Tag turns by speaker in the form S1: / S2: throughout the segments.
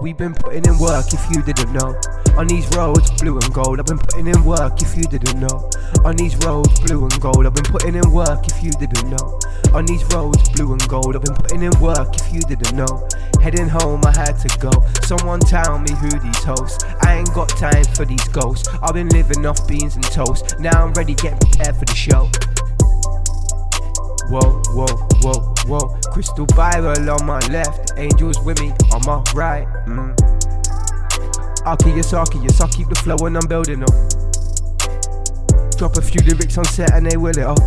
S1: we've been putting in work if you didn't know. On these roads, blue and gold, I've been putting in work if you didn't know. On these roads, blue and gold, I've been putting in work if you didn't know. On these roads, blue and gold, I've been putting in work if you didn't know. Heading home, I had to go. Someone tell me who these hosts. I ain't got time for these ghosts. I've been living off beans and toast. Now I'm ready, getting prepared for the show. Whoa, whoa, whoa. Crystal Bible on my left, angels with me on my right. Mm. Aki Yasaki, yes, I keep the flow and I'm building up. Drop a few lyrics on set and they will it up.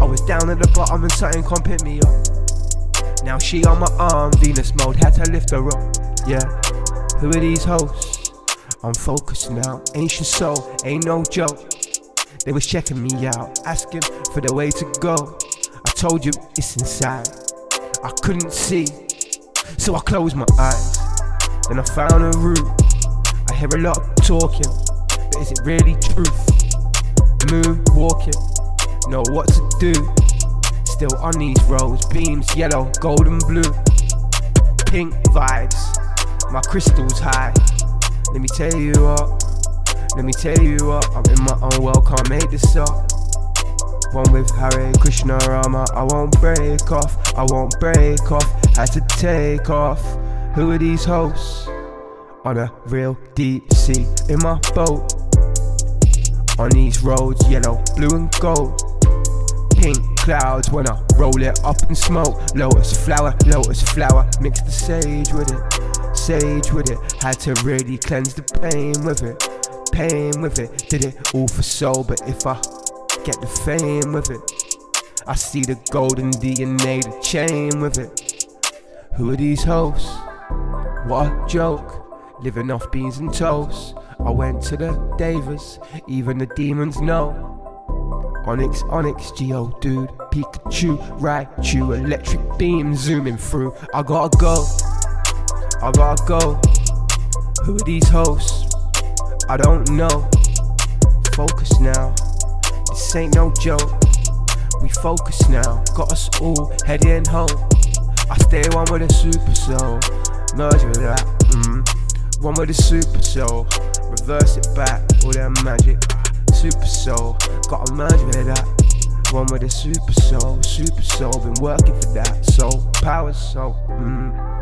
S1: I was down at the bottom and something come pick me up. Now she on my arm, Venus mode, had to lift her up. Yeah, who are these hosts? I'm focused now, ancient soul, ain't no joke. They was checking me out, asking for the way to go. I told you it's inside. I couldn't see, so I closed my eyes. Then I found a route. I hear a lot of talking, but is it really truth? Moon walking, know what to do. Still on these roads, beams yellow, gold and blue. Pink vibes, my crystals high. Let me tell you what. Let me tell you what, I'm in my own world, can't make this up. One with Hare Krishna Rama, I won't break off, I won't break off, had to take off. Who are these hosts? On a real deep sea, in my boat. On these roads, yellow, blue and gold. Pink clouds when I roll it up in smoke. Lotus flower, lotus flower, mix the sage with it. Sage with it, had to really cleanse the pain with it pain with it. Did it all for soul, but if I get the fame with it, I see the golden DNA, the chain with it. Who are these hosts? What a joke. Living off beans and toast. I went to the Davis, even the demons know. Onix, Onix, Geo, dude, Pikachu, Raichu, electric beam zooming through. I gotta go, I gotta go. Who are these hosts? I don't know. Focus now. This ain't no joke. We focus now. Got us all heading home. I stay one with a super soul. Merge with that. Mm. One with a super soul. Reverse it back. All that magic. Super soul. Gotta merge with that. One with a super soul. Super soul. Been working for that. Soul. Power soul. Mm.